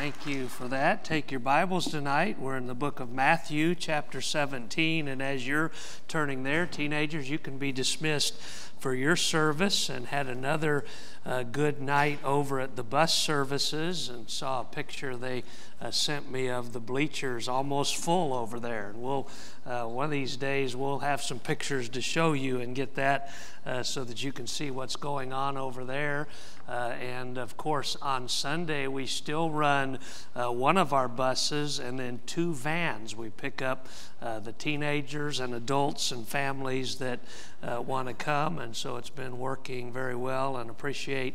Thank you for that. Take your Bibles tonight. We're in the book of Matthew, chapter 17. And as you're turning there, teenagers, you can be dismissed for your service and had another uh, good night over at the bus services and saw a picture they uh, sent me of the bleachers almost full over there. And we'll, uh, one of these days, we'll have some pictures to show you and get that uh, so that you can see what's going on over there. Uh, and of course, on Sunday, we still run uh, one of our buses and then two vans. We pick up the teenagers and adults and families that want to come. And so it's been working very well and appreciate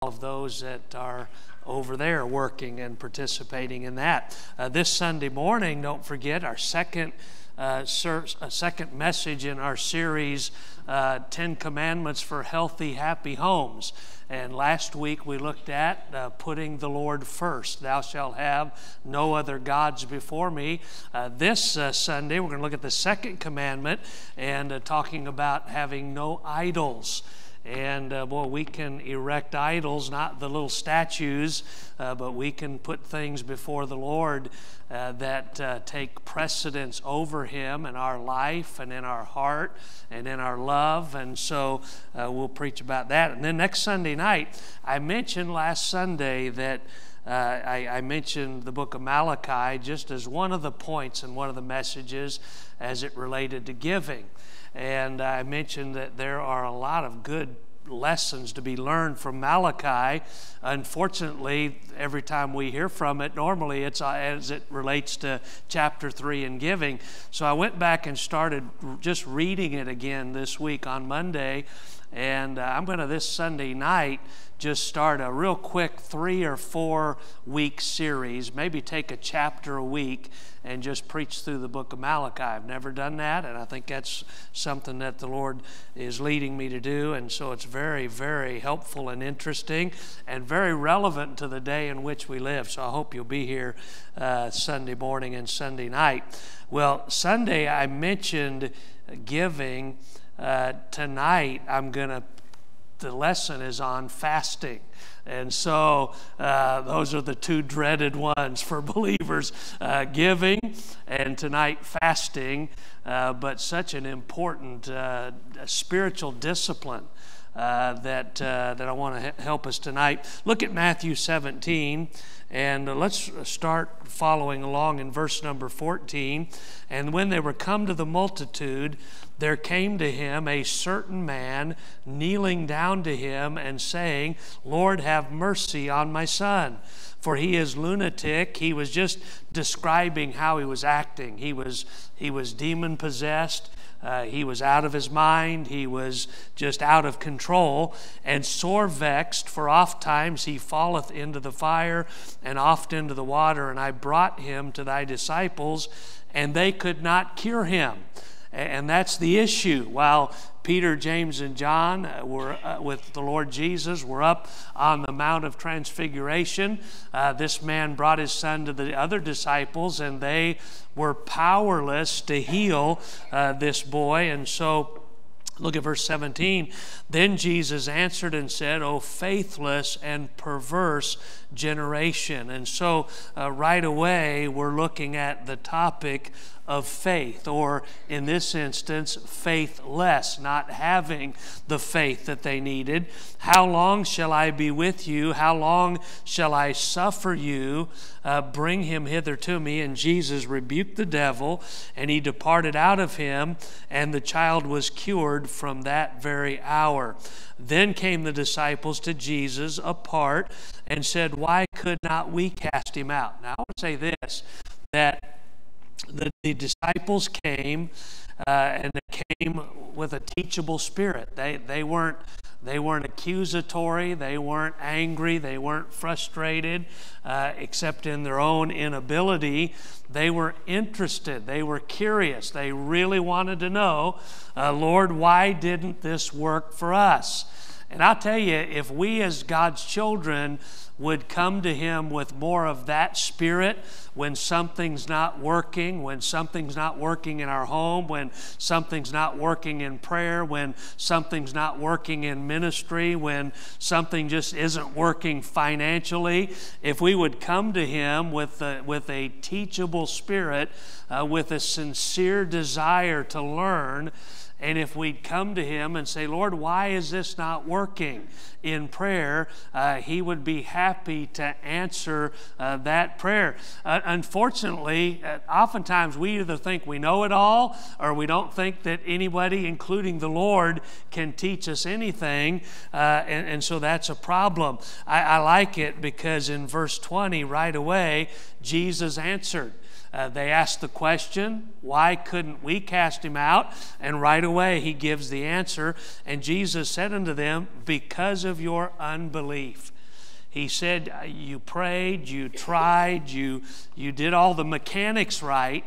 all of those that are over there working and participating in that. Uh, this Sunday morning, don't forget our second. Uh, ser- second message in our series, uh, Ten Commandments for Healthy, Happy Homes. And last week we looked at uh, putting the Lord first. Thou shalt have no other gods before me. Uh, this uh, Sunday we're going to look at the second commandment and uh, talking about having no idols. And uh, boy, we can erect idols, not the little statues, uh, but we can put things before the Lord uh, that uh, take precedence over Him in our life and in our heart and in our love. And so uh, we'll preach about that. And then next Sunday night, I mentioned last Sunday that. Uh, I, I, mentioned the book of Malachi just as one of the points and one of the messages as it related to giving. And I mentioned that there are a lot of good lessons to be learned from Malachi. Unfortunately, every time we hear from it, normally it's uh, as it relates to chapter 3 and giving. So I went back and started just reading it again this week on Monday. And uh, I'm going to this Sunday night just start a real quick three or four week series, maybe take a chapter a week and just preach through the book of Malachi. I've never done that, and I think that's something that the Lord is leading me to do. And so it's very, very helpful and interesting and very relevant to the day in which we live. So I hope you'll be here uh, Sunday morning and Sunday night. Well, Sunday I mentioned giving. Uh, tonight I'm going to the lesson is on fasting. And so uh, those are the two dreaded ones for believers uh, giving and tonight fasting, uh, but such an important uh, spiritual discipline. Uh, that, uh, that I want to help us tonight. Look at Matthew 17, and let's start following along in verse number 14. And when they were come to the multitude, there came to him a certain man kneeling down to him and saying, Lord, have mercy on my son. For he is lunatic. He was just describing how he was acting. He was, he was demon possessed. Uh, he was out of his mind. He was just out of control and sore vexed, for oft times he falleth into the fire and oft into the water. And I brought him to thy disciples, and they could not cure him. And that's the issue. While Peter, James, and John uh, were uh, with the Lord Jesus, were up on the Mount of Transfiguration, uh, this man brought his son to the other disciples, and they were powerless to heal uh, this boy. And so, Look at verse 17. Then Jesus answered and said, O faithless and perverse generation. And so, uh, right away, we're looking at the topic of faith, or in this instance, faithless, not having the faith that they needed. How long shall I be with you? How long shall I suffer you? Uh, bring him hither to me. And Jesus rebuked the devil, and he departed out of him, and the child was cured from that very hour. Then came the disciples to Jesus apart and said, Why could not we cast him out? Now, I to say this that the, the disciples came uh, and they came with a teachable spirit. They, they, weren't, they weren't accusatory, they weren't angry, they weren't frustrated, uh, except in their own inability. They were interested, they were curious, they really wanted to know, uh, Lord, why didn't this work for us? And I'll tell you, if we as God's children would come to Him with more of that spirit when something's not working, when something's not working in our home, when something's not working in prayer, when something's not working in ministry, when something just isn't working financially, if we would come to Him with a, with a teachable spirit, uh, with a sincere desire to learn, and if we'd come to Him and say, Lord, why is this not working in prayer, uh, He would be happy to answer uh, that prayer. Uh, unfortunately, uh, oftentimes we either think we know it all or we don't think that anybody, including the Lord, can teach us anything. Uh, and, and, so that's a problem. I, I like it because in verse 20, right away, Jesus answered. Uh, they ask the question, why couldn't we cast him out? And right away he gives the answer. And Jesus said unto them, Because of your unbelief. He said, You prayed, you tried, you, you did all the mechanics right,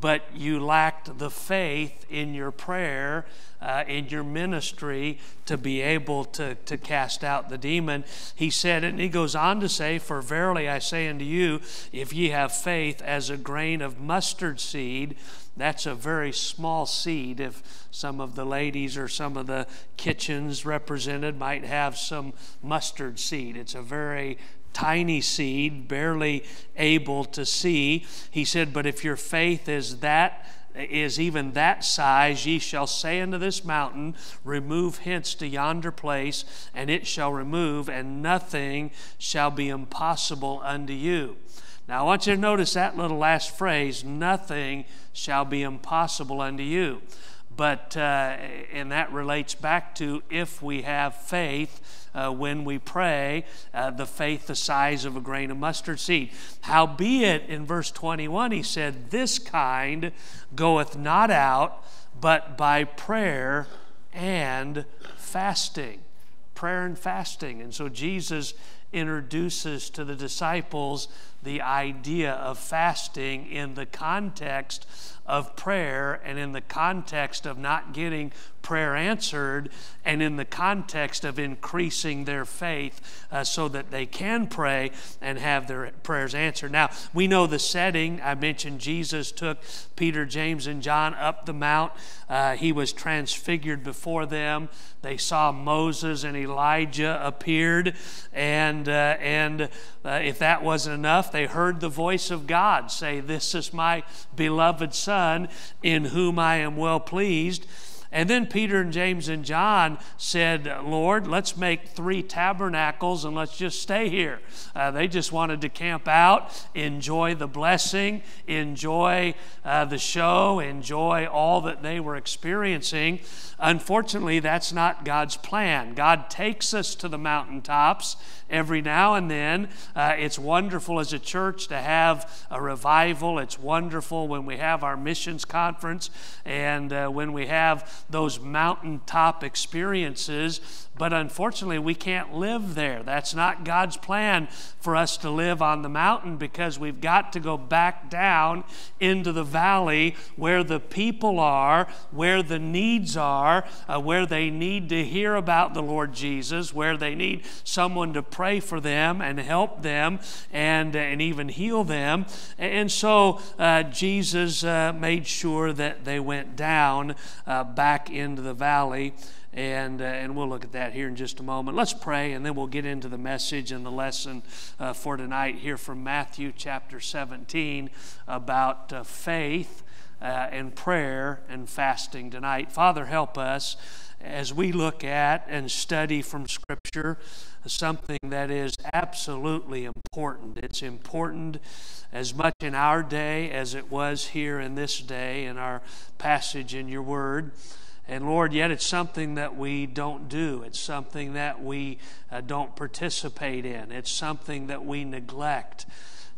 but you lacked the faith in your prayer uh, in your ministry to be able to, to cast out the demon. He said, and he goes on to say, For verily I say unto you, if ye have faith as a grain of mustard seed, that's a very small seed. If some of the ladies or some of the kitchens represented might have some mustard seed, it's a very tiny seed, barely able to see. He said, But if your faith is that is even that size, ye shall say unto this mountain, Remove hence to yonder place, and it shall remove, and nothing shall be impossible unto you. Now, I want you to notice that little last phrase, nothing shall be impossible unto you. But, uh, and that relates back to if we have faith uh, when we pray, uh, the faith the size of a grain of mustard seed. Howbeit, in verse 21, he said, This kind goeth not out, but by prayer and fasting. Prayer and fasting. And so Jesus introduces to the disciples the idea of fasting in the context of prayer and in the context of not getting prayer answered and in the context of increasing their faith uh, so that they can pray and have their prayers answered. Now, we know the setting. I mentioned Jesus took Peter, James, and John up the mount. Uh, he was transfigured before them. They saw Moses and Elijah appeared. And, uh, and uh, if that wasn't enough, they heard the voice of God say, This is my beloved Son in whom I am well pleased. And then Peter and James and John said, Lord, let's make three tabernacles and let's just stay here. Uh, they just wanted to camp out, enjoy the blessing, enjoy uh, the show, enjoy all that they were experiencing. Unfortunately, that's not God's plan. God takes us to the mountaintops every now and then. Uh, it's wonderful as a church to have a revival. It's wonderful when we have our missions conference and uh, when we have those mountaintop experiences. But unfortunately, we can't live there. That's not God's plan for us to live on the mountain because we've got to go back down into the valley where the people are, where the needs are, uh, where they need to hear about the Lord Jesus, where they need someone to pray for them and help them and, and even heal them. And so uh, Jesus uh, made sure that they went down uh, back into the valley. And, uh, and we'll look at that here in just a moment. Let's pray, and then we'll get into the message and the lesson uh, for tonight here from Matthew chapter 17 about uh, faith uh, and prayer and fasting tonight. Father, help us as we look at and study from Scripture something that is absolutely important. It's important as much in our day as it was here in this day in our passage in your Word. And Lord, yet it's something that we don't do. It's something that we uh, don't participate in. It's something that we neglect.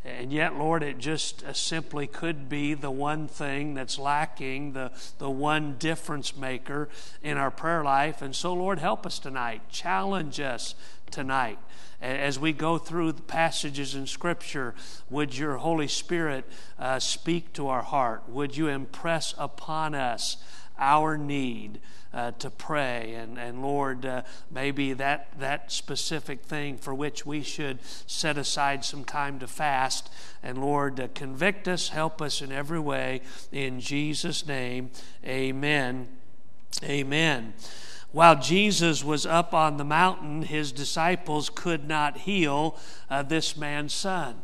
And yet, Lord, it just uh, simply could be the one thing that's lacking, the, the one difference maker in our prayer life. And so, Lord, help us tonight. Challenge us tonight. As we go through the passages in Scripture, would your Holy Spirit uh, speak to our heart? Would you impress upon us? Our need uh, to pray. And, and Lord, uh, maybe that, that specific thing for which we should set aside some time to fast. And Lord, uh, convict us, help us in every way. In Jesus' name, amen. Amen. While Jesus was up on the mountain, his disciples could not heal uh, this man's son.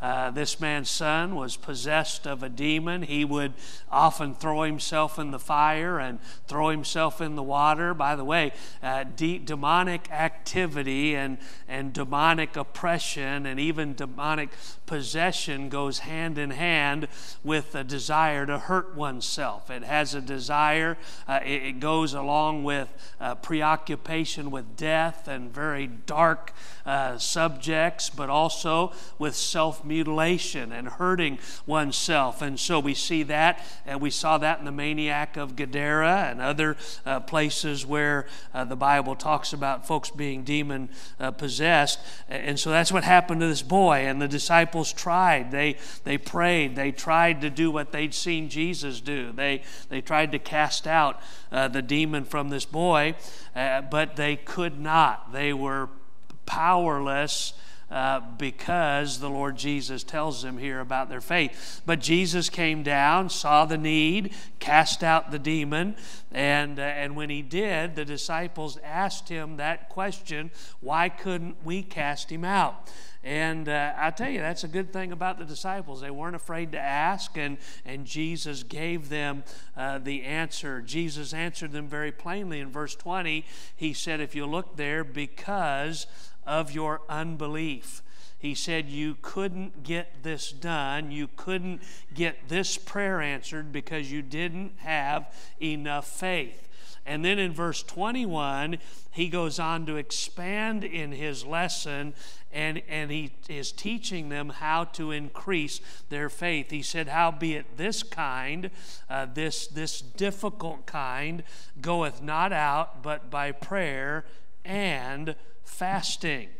Uh, this man's son was possessed of a demon. He would often throw himself in the fire and throw himself in the water. By the way, uh, de- demonic activity and, and demonic oppression and even demonic possession goes hand in hand with a desire to hurt oneself. It has a desire, uh, it, it, goes along with uh, preoccupation with death and very dark uh, subjects, but also with self mutilation and hurting oneself. And so we see that, and we saw that in the maniac of Gadara and other uh, places where uh, the Bible talks about folks being demon uh, possessed. And so that's what happened to this boy. And the disciples tried. They, they prayed. They tried to do what they'd seen Jesus do. They, they tried to cast out uh, the demon from this boy, uh, but they could not. They were powerless uh, because the Lord Jesus tells them here about their faith. But Jesus came down, saw the need, cast out the demon, and, uh, and when he did, the disciples asked him that question why couldn't we cast him out? And uh, I tell you, that's a good thing about the disciples. They weren't afraid to ask, and, and Jesus gave them uh, the answer. Jesus answered them very plainly in verse 20. He said, If you look there, because of your unbelief. He said, You couldn't get this done. You couldn't get this prayer answered because you didn't have enough faith. And then in verse 21, he goes on to expand in his lesson and, and he is teaching them how to increase their faith. He said, Howbeit this kind, uh, this, this difficult kind, goeth not out but by prayer and fasting.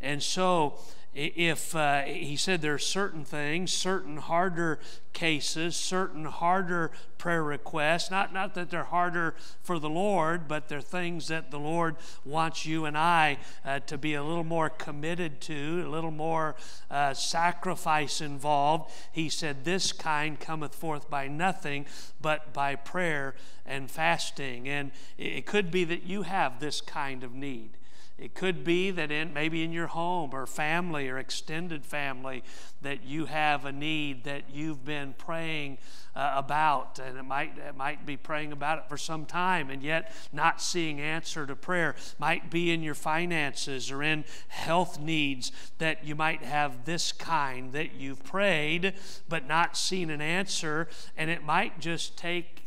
And so, if uh, he said there are certain things, certain harder cases, certain harder prayer requests, not, not that they're harder for the Lord, but they're things that the Lord wants you and I uh, to be a little more committed to, a little more uh, sacrifice involved. He said, This kind cometh forth by nothing but by prayer and fasting. And it could be that you have this kind of need. It could be that in maybe in your home or family or extended family that you have a need that you've been praying uh, about, and it might it might be praying about it for some time and yet not seeing answer to prayer. Might be in your finances or in health needs that you might have this kind that you've prayed but not seen an answer, and it might just take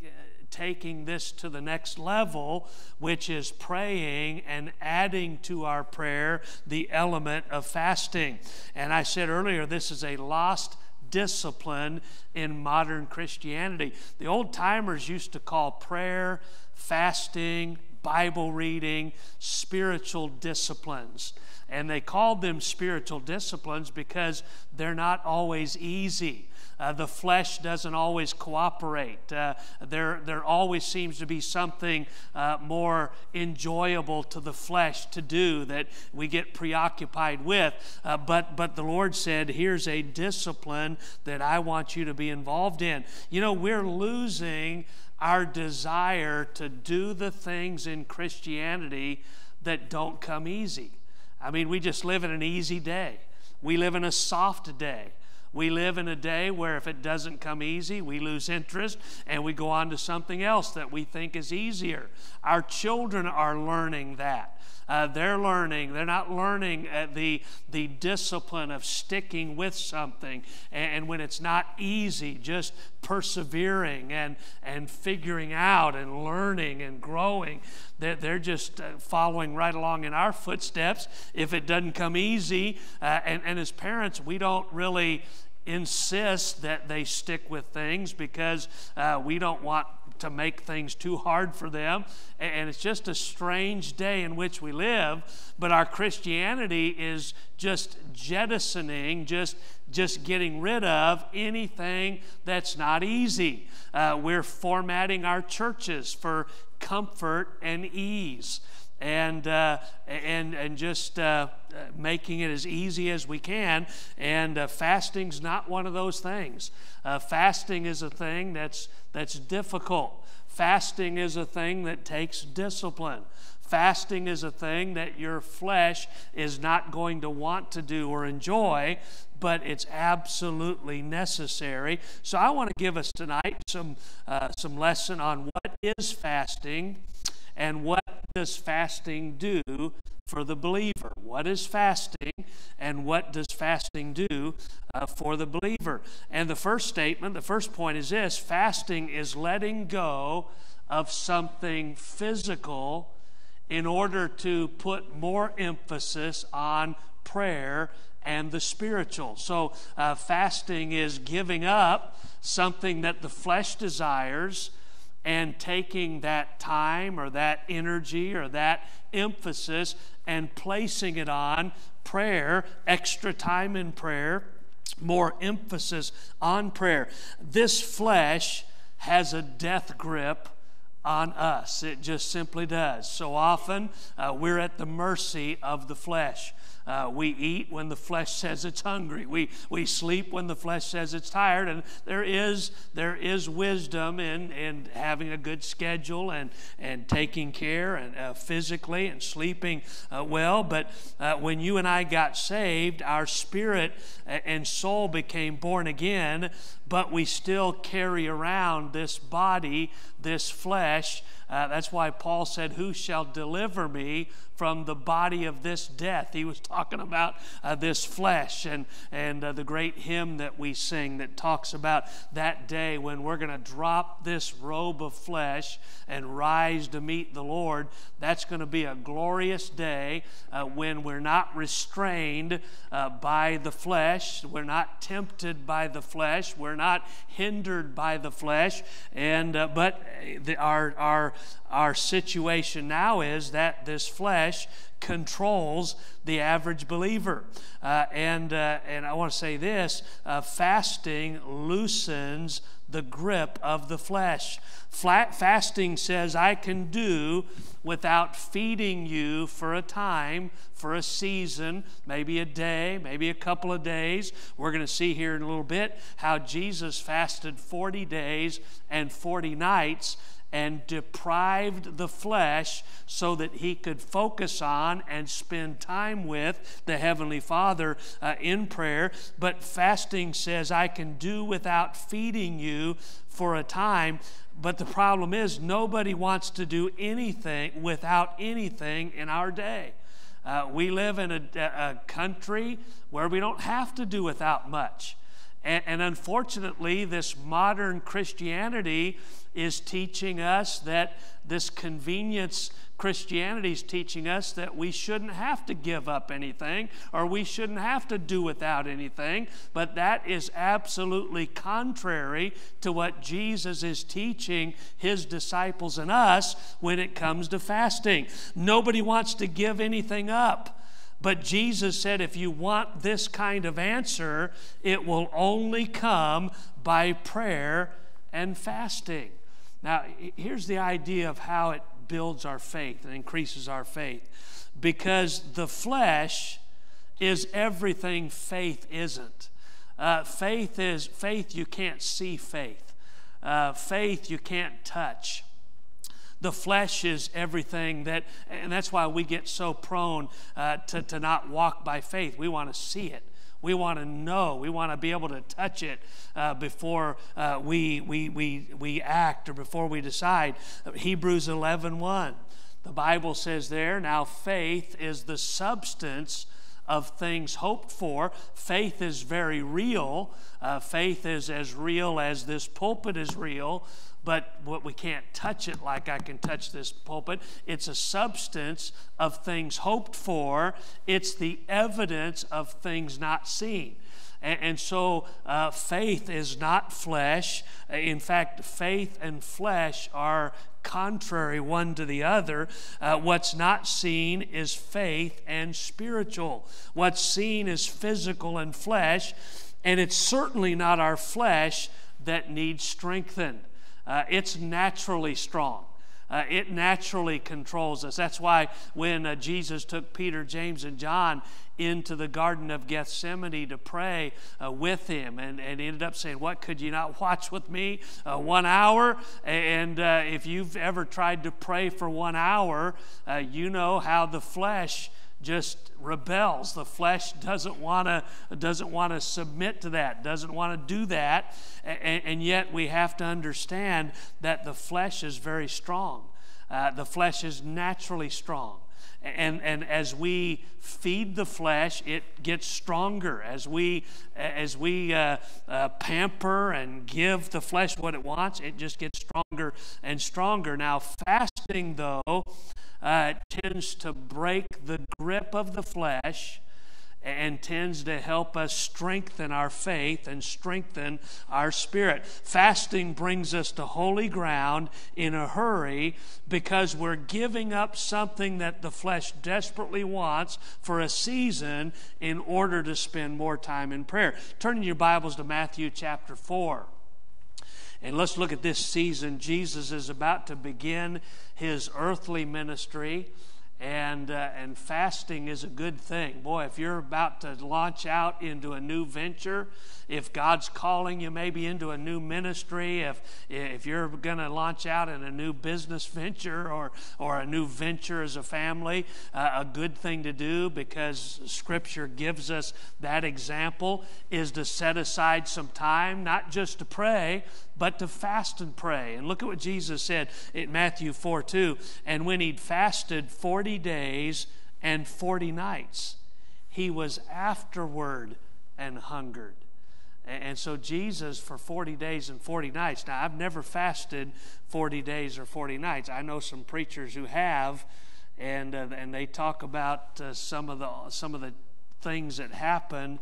taking this to the next level, which is praying and adding to our prayer the element of fasting. And I said earlier, this is a lost discipline in modern Christianity. The old timers used to call prayer, fasting, Bible reading, spiritual disciplines. And they called them spiritual disciplines because they're not always easy. Uh, the flesh doesn't always cooperate. Uh, there, there always seems to be something uh, more enjoyable to the flesh to do that we get preoccupied with. Uh, but, but the Lord said, here's a discipline that I want you to be involved in. You know, we're losing our desire to do the things in Christianity that don't come easy. I mean, we just live in an easy day. We live in a soft day. We live in a day where if it doesn't come easy, we lose interest and we go on to something else that we think is easier. Our children are learning that. Uh, they're learning, they're not learning uh, the, the discipline of sticking with something. And, and, when it's not easy, just persevering and, and figuring out and learning and growing. They're, they're just uh, following right along in our footsteps if it doesn't come easy. Uh, and, and as parents, we don't really insist that they stick with things because uh, we don't want to make things too hard for them. And it's just a strange day in which we live. But our Christianity is just jettisoning, just, just getting rid of anything that's not easy. Uh, we're formatting our churches for comfort and ease and, uh, and, and just uh, making it as easy as we can. And uh, fasting's not one of those things. Uh, fasting is a thing that's, that's difficult. Fasting is a thing that takes discipline. Fasting is a thing that your flesh is not going to want to do or enjoy, but it's absolutely necessary. So I want to give us tonight some, uh, some lesson on what is fasting and what does fasting do for the believer? What is fasting and what does fasting do uh, for the believer? And the first statement, the first point is this fasting is letting go of something physical in order to put more emphasis on prayer and the spiritual. So, uh, fasting is giving up something that the flesh desires and taking that time or that energy or that emphasis and placing it on prayer, extra time in prayer, more emphasis on prayer. This flesh has a death grip on us. It just simply does. So often uh, we're at the mercy of the flesh. Uh, we eat when the flesh says it's hungry. We, we sleep when the flesh says it's tired. And there is, there is wisdom in, in having a good schedule and, and taking care and uh, physically and sleeping uh, well. But uh, when you and I got saved, our spirit and soul became born again, but we still carry around this body, this flesh. Uh, that's why Paul said, Who shall deliver me from the body of this death. He was talking about uh, this flesh and, and uh, the great hymn that we sing that talks about that day when we're going to drop this robe of flesh and rise to meet the Lord. That's going to be a glorious day uh, when we're not restrained uh, by the flesh, we're not tempted by the flesh, we're not hindered by the flesh. And, uh, but the, our, our, our situation now is that this flesh controls the average believer. Uh, and, uh, and I want to say this uh, fasting loosens the grip of the flesh. Flat fasting says, I can do without feeding you for a time, for a season, maybe a day, maybe a couple of days. We're going to see here in a little bit how Jesus fasted 40 days and 40 nights and deprived the flesh so that he could focus on and spend time with the Heavenly Father uh, in prayer. But fasting says, I can do without feeding you for a time. But the problem is, nobody wants to do anything without anything in our day. Uh, we live in a, a country where we don't have to do without much. And, and, unfortunately, this modern Christianity is teaching us that this convenience Christianity is teaching us that we shouldn't have to give up anything or we shouldn't have to do without anything. But that is absolutely contrary to what Jesus is teaching his disciples and us when it comes to fasting. Nobody wants to give anything up. But Jesus said, if you want this kind of answer, it will only come by prayer and fasting. Now, here's the idea of how it builds our faith and increases our faith. Because the flesh is everything faith isn't. Uh, faith is faith, you can't see faith. Uh, faith, you can't touch. The flesh is everything that, and that's why we get so prone uh, to, to not walk by faith. We want to see it. We want to know. We want to be able to touch it uh, before uh, we, we, we, we act or before we decide. Hebrews 11 1. The Bible says there, now faith is the substance of things hoped for. Faith is very real. Uh, faith is as real as this pulpit is real, but what we can't touch it like I can touch this pulpit. It's a substance of things hoped for, it's the evidence of things not seen. And, so uh, faith is not flesh. In fact, faith and flesh are contrary one to the other. Uh, what's not seen is faith and spiritual. What's seen is physical and flesh, and it's certainly not our flesh that needs strengthened. Uh, it's naturally strong. Uh, it naturally controls us. That's why when uh, Jesus took Peter, James, and John into the Garden of Gethsemane to pray uh, with him and, and ended up saying, What could you not watch with me? Uh, one hour. And uh, if you've ever tried to pray for one hour, uh, you know how the flesh just rebels. The flesh doesn't want to doesn't want to submit to that, doesn't want to do that, and, and, yet we have to understand that the flesh is very strong. Uh, the flesh is naturally strong. And, and as we feed the flesh, it gets stronger. As we, as we uh, uh, pamper and give the flesh what it wants, it just gets stronger and stronger. Now, fasting, though, uh, tends to break the grip of the flesh and tends to help us strengthen our faith and strengthen our spirit. Fasting brings us to holy ground in a hurry because we're giving up something that the flesh desperately wants for a season in order to spend more time in prayer. Turn your Bibles to Matthew chapter 4. And let's look at this season. Jesus is about to begin his earthly ministry and uh, and fasting is a good thing. Boy, if you're about to launch out into a new venture, if God's calling you maybe into a new ministry, if if you're going to launch out in a new business venture or or a new venture as a family, uh, a good thing to do because Scripture gives us that example is to set aside some time, not just to pray, but to fast and pray. And look at what Jesus said in Matthew 4 2. And when he'd fasted 40 days and 40 nights, he was afterward and hungered. And so Jesus, for 40 days and 40 nights, now I've never fasted 40 days or 40 nights. I know some preachers who have, and, uh, and they talk about uh, some, of the, some of the things that happen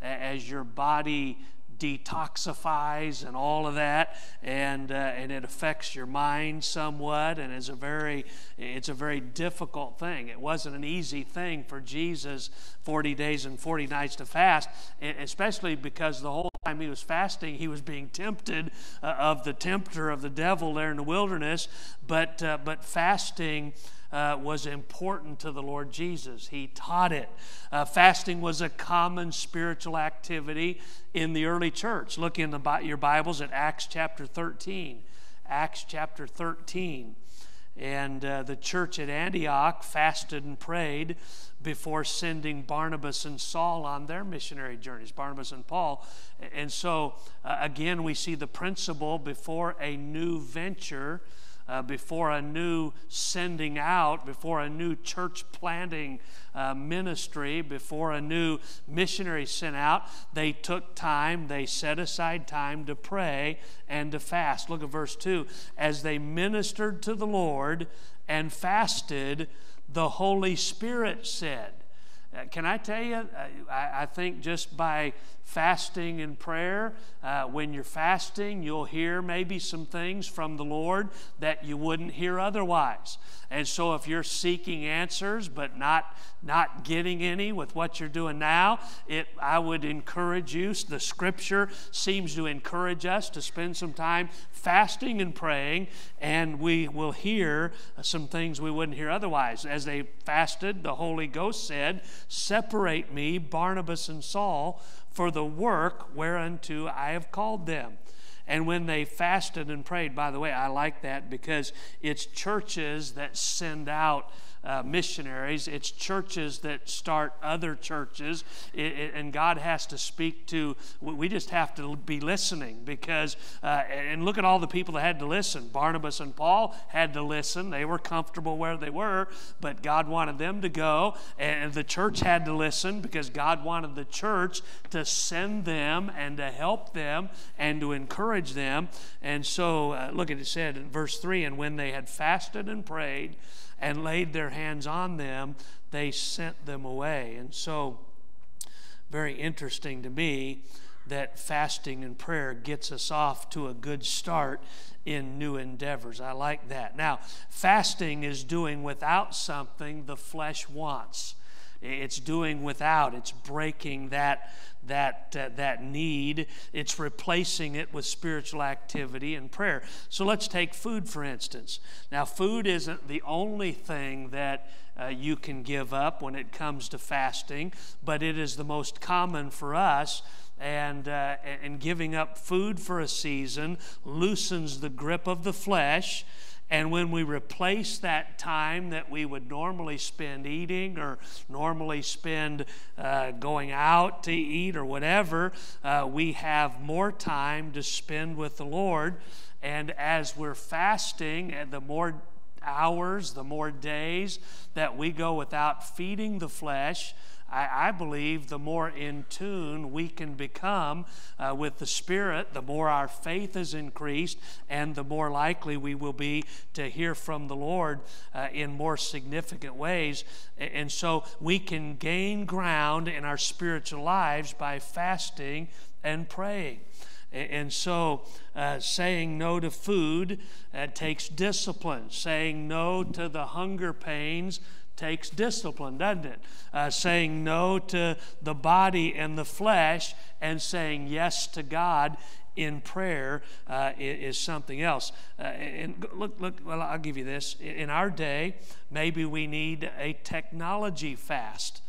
as your body detoxifies and all of that, and uh, and it affects your mind somewhat, and it's a very it's a very difficult thing. It wasn't an easy thing for Jesus, forty days and forty nights to fast, especially because the whole time he was fasting, he was being tempted uh, of the tempter of the devil there in the wilderness. But uh, but fasting uh, was important to the Lord Jesus. He taught it. Uh, fasting was a common spiritual activity in the early church. Look in the, your Bibles at Acts chapter 13. Acts chapter 13. And uh, the church at Antioch fasted and prayed before sending Barnabas and Saul on their missionary journeys, Barnabas and Paul. And so, uh, again, we see the principle before a new venture uh, before a new sending out, before a new church planting uh, ministry, before a new missionary sent out, they took time, they set aside time to pray and to fast. Look at verse 2. As they ministered to the Lord and fasted, the Holy Spirit said, uh, can I tell you, uh, I, I, think just by fasting and prayer, uh, when you're fasting, you'll hear maybe some things from the Lord that you wouldn't hear otherwise. And so if you're seeking answers but not, not getting any with what you're doing now, it, I would encourage you. The scripture seems to encourage us to spend some time fasting and praying, and we will hear some things we wouldn't hear otherwise. As they fasted, the Holy Ghost said, Separate me, Barnabas and Saul, for the work whereunto I have called them. And when they fasted and prayed, by the way, I like that because it's churches that send out uh, missionaries, it's churches that start other churches, it, it, and God has to speak to, we just have to be listening because, uh, and look at all the people that had to listen. Barnabas and Paul had to listen. They were comfortable where they were, but God wanted them to go, and the church had to listen because God wanted the church to send them and to help them and to encourage them. And so, uh, look at it said in verse 3 and when they had fasted and prayed and laid their hands on them, they sent them away. And so, very interesting to me that fasting and prayer gets us off to a good start in new endeavors. I like that. Now, fasting is doing without something the flesh wants. It's doing without. It's breaking that that uh, that need. It's replacing it with spiritual activity and prayer. So let's take food for instance. Now, food isn't the only thing that uh, you can give up when it comes to fasting, but it is the most common for us. And, uh, and giving up food for a season loosens the grip of the flesh and when we replace that time that we would normally spend eating or normally spend uh, going out to eat or whatever, uh, we have more time to spend with the Lord. And as we're fasting, and the more hours, the more days that we go without feeding the flesh, I, I believe the more in tune we can become uh, with the Spirit, the more our faith is increased, and the more likely we will be to hear from the Lord uh, in more significant ways. And so we can gain ground in our spiritual lives by fasting and praying. And so, uh, saying no to food uh, takes discipline. Saying no to the hunger pains takes discipline, doesn't it? Uh, saying no to the body and the flesh and saying yes to God in prayer uh, is, something else. Uh, and look, look, well, I'll give you this. In our day, maybe we need a technology fast.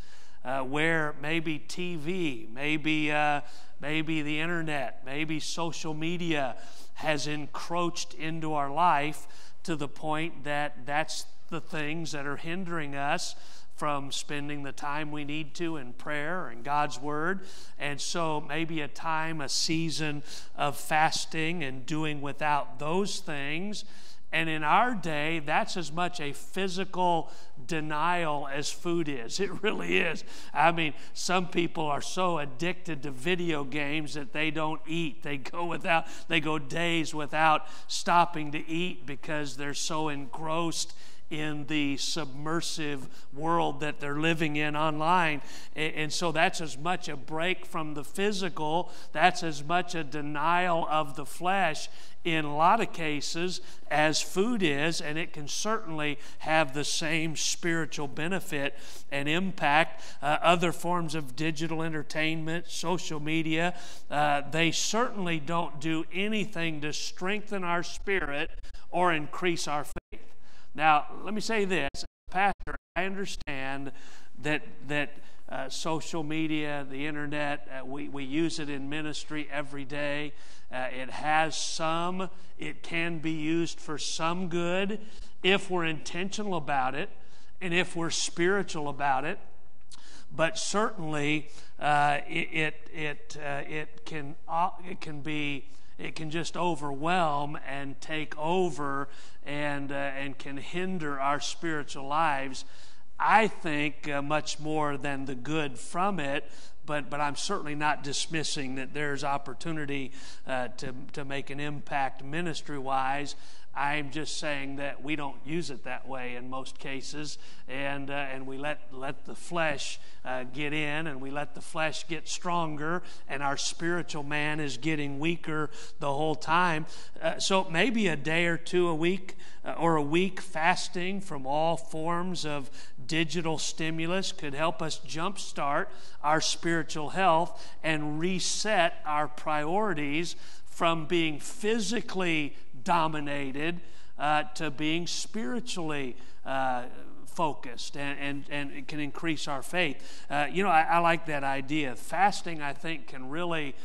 Uh, where maybe TV, maybe, uh, maybe the internet, maybe social media has encroached into our life to the point that that's the things that are hindering us from spending the time we need to in prayer and God's Word. And so, maybe a time, a season of fasting and doing without those things. And in our day, that's as much a physical denial as food is. It really is. I mean, some people are so addicted to video games that they don't eat. They go without, they go days without stopping to eat because they're so engrossed in the submersive world that they're living in online. And so that's as much a break from the physical, that's as much a denial of the flesh in a lot of cases as food is, and it can certainly have the same spiritual benefit and impact. Uh, other forms of digital entertainment, social media, uh, they certainly don't do anything to strengthen our spirit or increase our faith. Now, let me say this, Pastor, I understand that, that uh, social media, the internet, uh, we, we use it in ministry every day. Uh, it has some, it can be used for some good if we're intentional about it and if we're spiritual about it. But certainly, uh, it, it, it, uh, it, can, uh, it can be it can just overwhelm and take over and, uh, and can hinder our spiritual lives. I think uh, much more than the good from it, but, but I'm certainly not dismissing that there's opportunity uh, to, to make an impact ministry wise. I'm just saying that we don't use it that way in most cases, and uh, and we let let the flesh uh, get in, and we let the flesh get stronger, and our spiritual man is getting weaker the whole time. Uh, so maybe a day or two a week, uh, or a week fasting from all forms of digital stimulus could help us jumpstart our spiritual health and reset our priorities from being physically dominated uh, to being spiritually uh, focused and, and, and it can increase our faith. Uh, you know, I, I, like that idea. Fasting, I think, can really,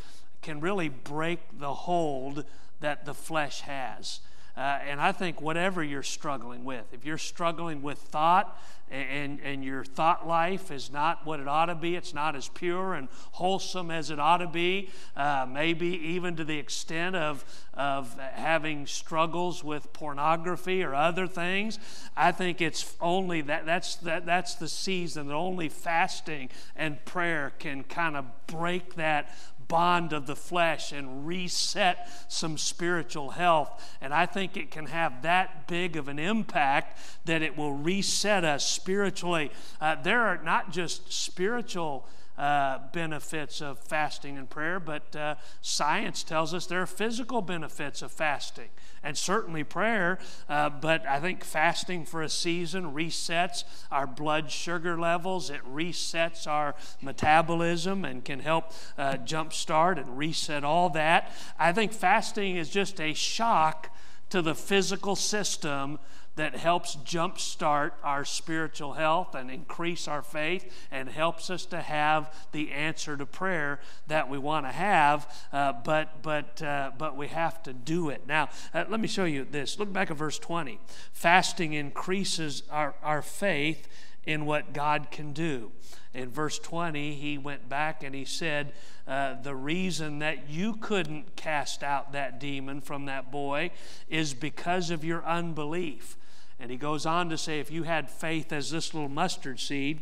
can really break the hold that the flesh has. Uh, and I think whatever you're struggling with, if you're struggling with thought, and, and your thought life is not what it ought to be. It's not as pure and wholesome as it ought to be. Uh, maybe even to the extent of, of having struggles with pornography or other things. I think it's only that that's, that, that's the season that only fasting and prayer can kind of break that bond of the flesh and reset some spiritual health. And I think it can have that big of an impact that it will reset us spiritually. Uh, there are not just spiritual uh, benefits of fasting and prayer, but uh, science tells us there are physical benefits of fasting and certainly prayer. Uh, but I think fasting for a season resets our blood sugar levels, it resets our metabolism and can help uh, jumpstart and reset all that. I think fasting is just a shock to the physical system that helps jumpstart our spiritual health and increase our faith and helps us to have the answer to prayer that we want to have, uh, but, but, uh, but we have to do it. Now, uh, let me show you this. Look back at verse 20. Fasting increases our, our faith in what God can do. In verse 20, he went back and he said, uh, The reason that you couldn't cast out that demon from that boy is because of your unbelief. And he goes on to say, if you had faith as this little mustard seed,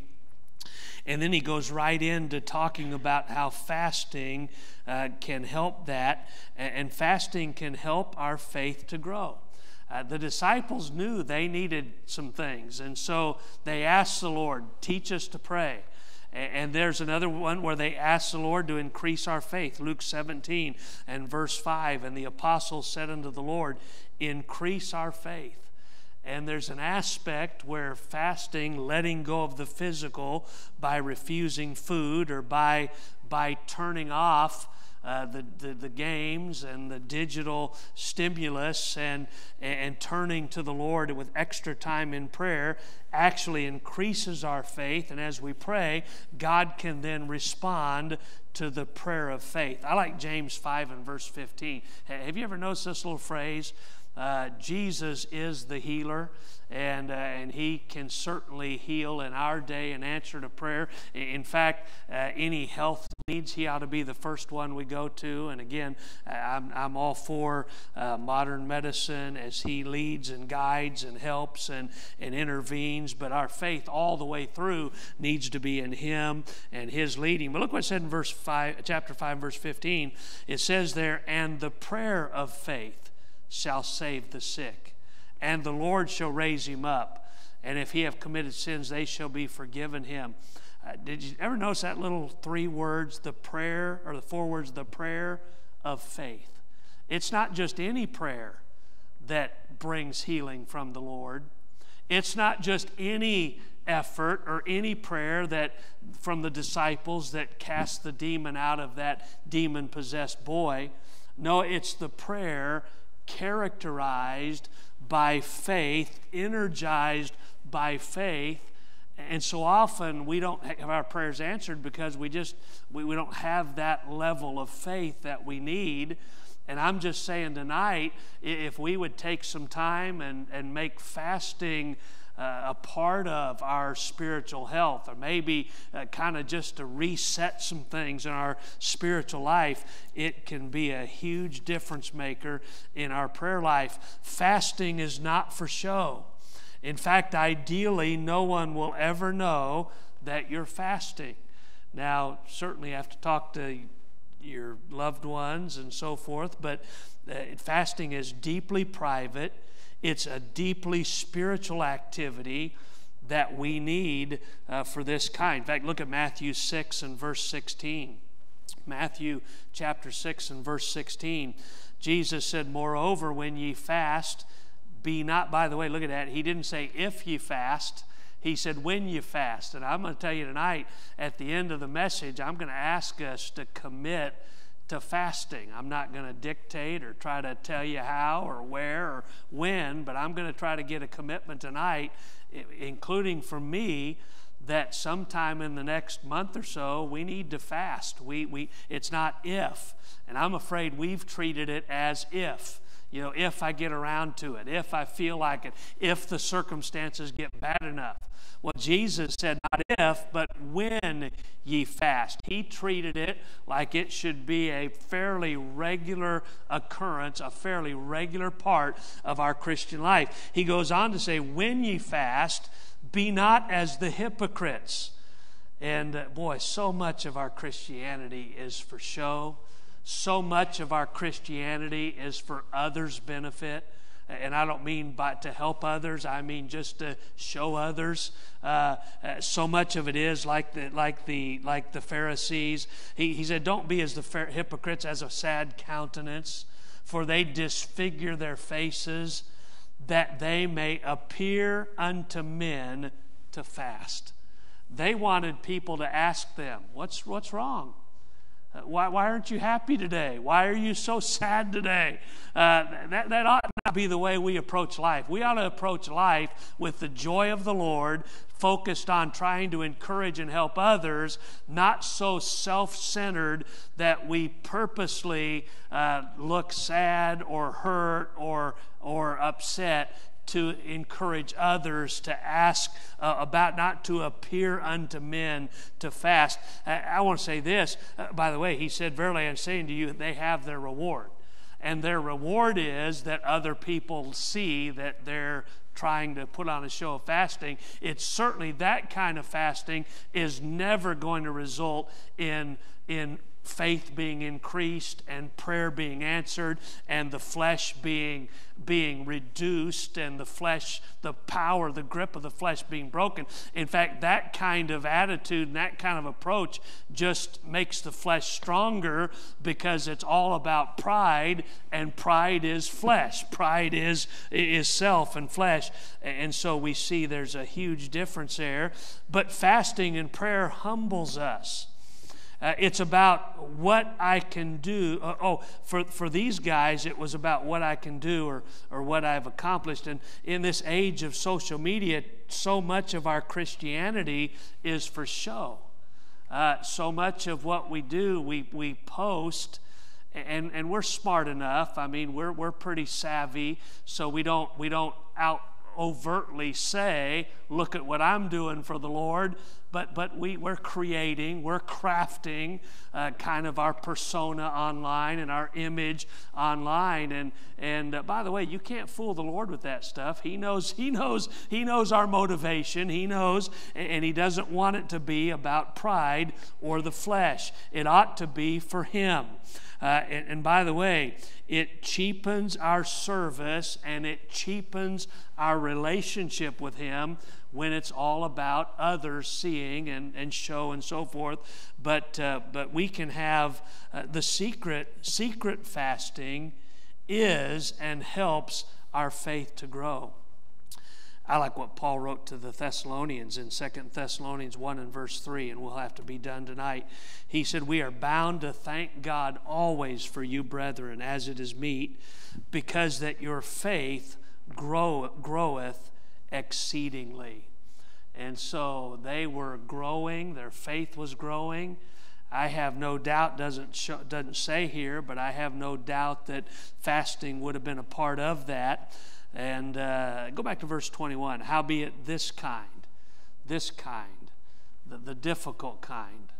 and then he goes right into talking about how fasting uh, can help that, and fasting can help our faith to grow. Uh, the disciples knew they needed some things, and so they asked the Lord, Teach us to pray. And there's another one where they asked the Lord to increase our faith. Luke 17 and verse 5. And the apostles said unto the Lord, Increase our faith. And there's an aspect where fasting, letting go of the physical by refusing food or by, by turning off uh, the, the, the, games and the digital stimulus and, and turning to the Lord with extra time in prayer actually increases our faith. And as we pray, God can then respond to the prayer of faith. I like James 5 and verse 15. Have you ever noticed this little phrase? Uh, Jesus is the healer, and, uh, and He can certainly heal in our day and answer to prayer. In fact, uh, any health needs, He ought to be the first one we go to. And again, I'm, I'm all for uh, modern medicine as He leads and guides and helps and, and intervenes, but our faith all the way through needs to be in Him and His leading. But look what it said in verse 5, chapter 5, verse 15. It says there, and the prayer of faith shall save the sick, and the Lord shall raise him up. And if he have committed sins, they shall be forgiven him. Uh, did you ever notice that little three words, the prayer, or the four words, the prayer of faith? It's not just any prayer that brings healing from the Lord. It's not just any effort or any prayer that from the disciples that cast the demon out of that demon possessed boy. No, it's the prayer characterized by faith, energized by faith. And so often we don't have our prayers answered because we just we, we don't have that level of faith that we need. And I'm just saying tonight, if we would take some time and, and make fasting uh, a part of our spiritual health, or maybe uh, kind of just to reset some things in our spiritual life, it can be a huge difference maker in our prayer life. Fasting is not for show. In fact, ideally, no one will ever know that you're fasting. Now, certainly, you have to talk to your loved ones and so forth, but uh, fasting is deeply private. It's a deeply spiritual activity that we need uh, for this kind. In fact, look at Matthew 6 and verse 16. Matthew chapter 6 and verse 16. Jesus said, Moreover, when ye fast, be not, by the way, look at that. He didn't say if ye fast, he said when you fast. And I'm going to tell you tonight, at the end of the message, I'm going to ask us to commit to fasting. I'm not going to dictate or try to tell you how or where or when, but I'm going to try to get a commitment tonight, including for me, that sometime in the next month or so we need to fast. We, we, it's not if. And I'm afraid we've treated it as if You know, if I get around to it, if I feel like it, if the circumstances get bad enough. Well, Jesus said, not if, but when ye fast. He treated it like it should be a fairly regular occurrence, a fairly regular part of our Christian life. He goes on to say, when ye fast, be not as the hypocrites. And uh, boy, so much of our Christianity is for show so much of our Christianity is for others' benefit. And I don't mean by to help others. I mean just to show others. Uh, uh, so much of it is like the like the like the Pharisees. He, he said, "Don't be as the hypocrites, as a sad countenance, for they disfigure their faces, that they may appear unto men to fast." They wanted people to ask them, "What's what's wrong?" Why, why aren't you happy today? Why are you so sad today? Uh, that, that ought not be the way we approach life. We ought to approach life with the joy of the Lord, focused on trying to encourage and help others, not so self centered that we purposely uh, look sad or hurt or, or upset to encourage others to ask uh, about not to appear unto men to fast. I, I want to say this, uh, by the way, he said, Verily I'm saying to you, they have their reward. And their reward is that other people see that they're trying to put on a show of fasting. It's certainly that kind of fasting is never going to result in, in faith being increased and prayer being answered and the flesh being being reduced and the flesh the power the grip of the flesh being broken. In fact that kind of attitude and that kind of approach just makes the flesh stronger because it's all about pride and pride is flesh. Pride is is self and flesh. And so we see there's a huge difference there. But fasting and prayer humbles us uh, it's about what I can do. Uh, oh, for, for these guys, it was about what I can do or, or what I've accomplished. And in this age of social media, so much of our Christianity is for show. Uh, so much of what we do, we, we post, and, and we're smart enough. I mean, we're, we're pretty savvy, so we don't, we don't out overtly say, Look at what I'm doing for the Lord, but, but we, we're creating, we're crafting uh, kind of our persona online and our image online. And, and uh, by the way, you can't fool the Lord with that stuff. He knows, he knows, he knows our motivation. He knows, and, and He doesn't want it to be about pride or the flesh. It ought to be for Him. Uh, and, and, by the way, it cheapens our service and it cheapens our relationship with Him when it's all about others seeing and, and show and so forth. But, uh, but we can have uh, the secret, secret fasting is and helps our faith to grow. I like what Paul wrote to the Thessalonians in 2 Thessalonians 1 and verse 3, and we'll have to be done tonight. He said, We are bound to thank God always for you, brethren, as it is meet, because that your faith grow, groweth exceedingly. And so they were growing, their faith was growing. I have no doubt, doesn't, show, doesn't say here, but I have no doubt that fasting would have been a part of that. And uh, go back to verse 21. Howbeit this kind, this kind, the, the difficult kind,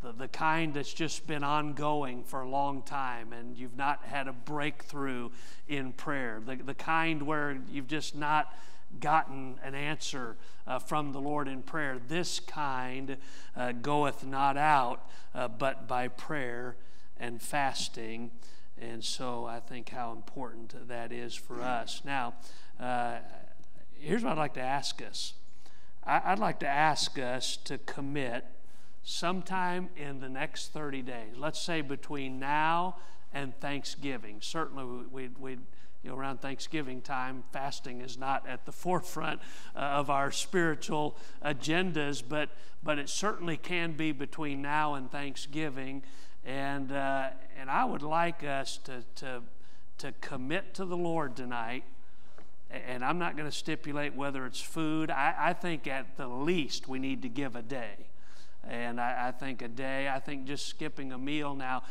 the, the kind that's just been ongoing for a long time and you've not had a breakthrough in prayer, the, the kind where you've just not gotten an answer uh, from the Lord in prayer. This kind uh, goeth not out, uh, but by prayer and fasting. And so I think how important that is for us. Now, uh, here's what I'd like to ask us I, would like to ask us to commit sometime in the next 30 days, let's say between now and Thanksgiving. Certainly, we'd, we'd you know, around Thanksgiving time, fasting is not at the forefront uh, of our spiritual agendas, but, but it certainly can be between now and Thanksgiving. And, uh, and I would like us to, to, to commit to the Lord tonight. And I'm not going to stipulate whether it's food. I, I think at the least we need to give a day. And I, I, think a day, I think just skipping a meal now,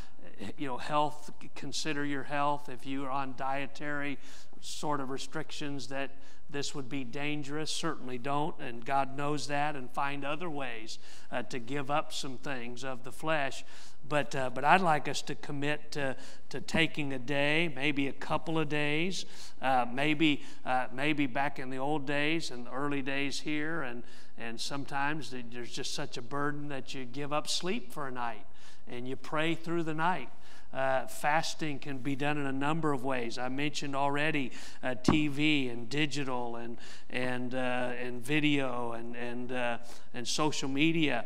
you know, health, consider your health. If you are on dietary sort of restrictions that this would be dangerous, certainly don't. And God knows that and find other ways uh, to give up some things of the flesh. But, uh, but I'd like us to commit to, to taking a day, maybe a couple of days, uh, maybe, uh, maybe back in the old days and early days here. And, and sometimes there's just such a burden that you give up sleep for a night and you pray through the night. Uh, fasting can be done in a number of ways. I mentioned already uh, TV and digital and and uh, and video and and uh, and social media.